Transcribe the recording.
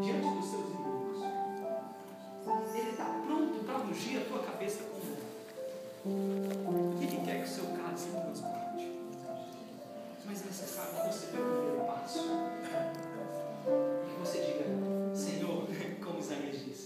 diante dos seus inimigos. Ele está pronto para ungir a tua cabeça com O que Ele quer que o seu se mostre? Mas é necessário que você dê o primeiro passo. E que você diga, Senhor, como Isaías disse.